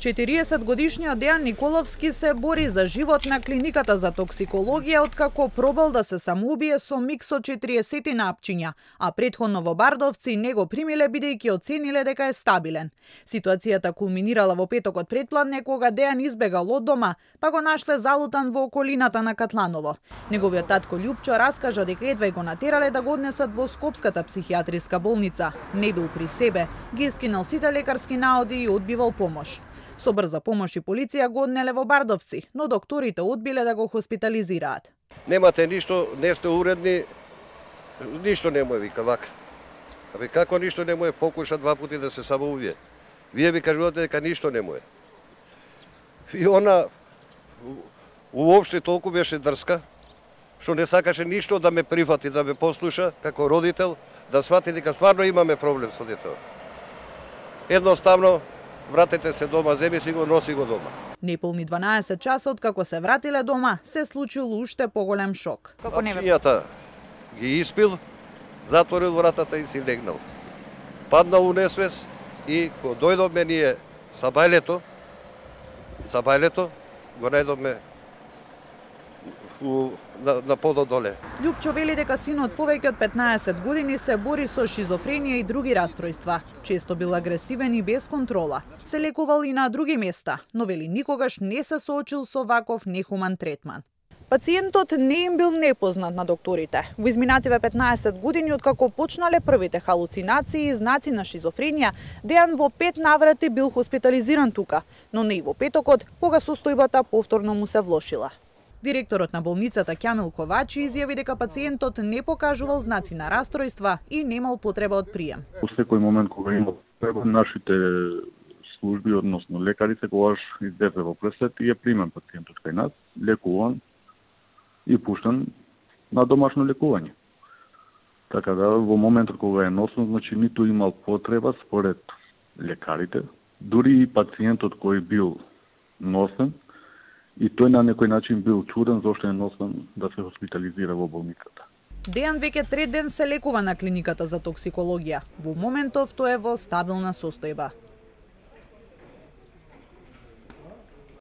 40 годишниот Дејан Николовски се бори за живот на клиниката за токсикологија откако пробал да се самоубие со микс од 40 напчиња, а предходно во Бардовци не го примиле бидејќи оцениле дека е стабилен. Ситуацијата кулминирала во петокот предпладне кога Дејан избегал од дома, па го нашле залутан во околината на Катланово. Неговиот татко Љупчо раскажа дека едва го натерале да го однесат во Скопската психијатриска болница. Не бил при себе, ги искинал сите лекарски наоди и одбивал помош. Со брза помош и полиција го однеле во Бардовци, но докторите одбиле да го хоспитализираат. Немате ништо, не сте уредни, ништо не му е, вика вака. Абе како ништо не му е, покуша два пати да се самоубие. Вие ми кажувате дека ништо не му е. И она уопште толку беше дрска, што не сакаше ништо да ме прифати, да ме послуша како родител, да свати дека стварно имаме проблем со детето. Едноставно, вратете се дома, земи си го, носи го дома. Неполни 12 часа од како се вратиле дома, се случил уште поголем шок. Како не ги испил, затворил вратата и си легнал. Паднал у несвес и кога дојдовме ние са бајлето, са бајлето, го најдовме у, на, на подот доле. Љупчо вели дека синот повеќе од 15 години се бори со шизофренија и други расстройства. Често бил агресивен и без контрола. Се лекувал и на други места, но вели никогаш не се соочил со ваков нехуман третман. Пациентот не им бил непознат на докторите. Во изминативе 15 години откако почнале првите халуцинации и знаци на шизофренија, Дејан во пет наврати бил хоспитализиран тука, но не и во петокот, кога состојбата повторно му се влошила. Директорот на болницата Кјамил Ковачи изјави дека пациентот не покажувал знаци на расстройства и немал потреба од прием. Во секој момент кога имал потреба, нашите служби, односно лекарите, когаш издеве во преслед и е примен пациентот кај нас, лекуван и пуштен на домашно лекување. Така да во моментот кога е носен, значи ниту имал потреба според лекарите, дури и пациентот кој бил носен, и тој на некој начин бил чуден зошто е носен да се хоспитализира во болницата. Дејан веќе трет ден се лекува на клиниката за токсикологија. Во моментов тој е во стабилна состојба.